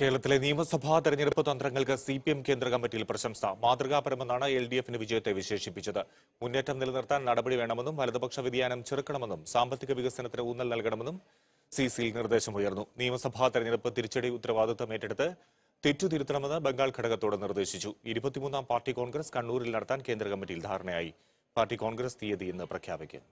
കേരളത്തിലെ നിയമസഭാ തെരഞ്ഞെടുപ്പ് തന്ത്രങ്ങൾക്ക് സി പി എം കേന്ദ്ര കമ്മിറ്റിയിൽ പ്രശംസ. മാതൃകാപരമെന്നാണ് എൽ ഡി എഫിന്റെ വിജയത്തെ വിശേഷിപ്പിച്ചത്. മുന്നേറ്റം നിലനിർത്താൻ നടപടി വേണമെന്നും വലതുപക്ഷ വ്യതിയാനം ചെറുക്കണമെന്നും സാമ്പത്തിക വികസനത്തിന് ഊന്നൽ നൽകണമെന്നും സി സിയിൽ നിർദ്ദേശമുയർന്നു. നിയമസഭാ തെരഞ്ഞെടുപ്പ് തിരിച്ചടി ഉത്തരവാദിത്തം ഏറ്റെടുത്ത് തെറ്റുതിരുത്തണമെന്ന് ബംഗാൾ ഘടകത്തോട് നിർദ്ദേശിച്ചു. ഇരുപത്തിമൂന്നാം പാർട്ടി കോൺഗ്രസ് കണ്ണൂരിൽ നടത്താൻ കേന്ദ്ര കമ്മിറ്റിയിൽ ധാരണയായി. പാർട്ടി കോൺഗ്രസ് തീയതി ഇന്ന് പ്രഖ്യാപിക്കും.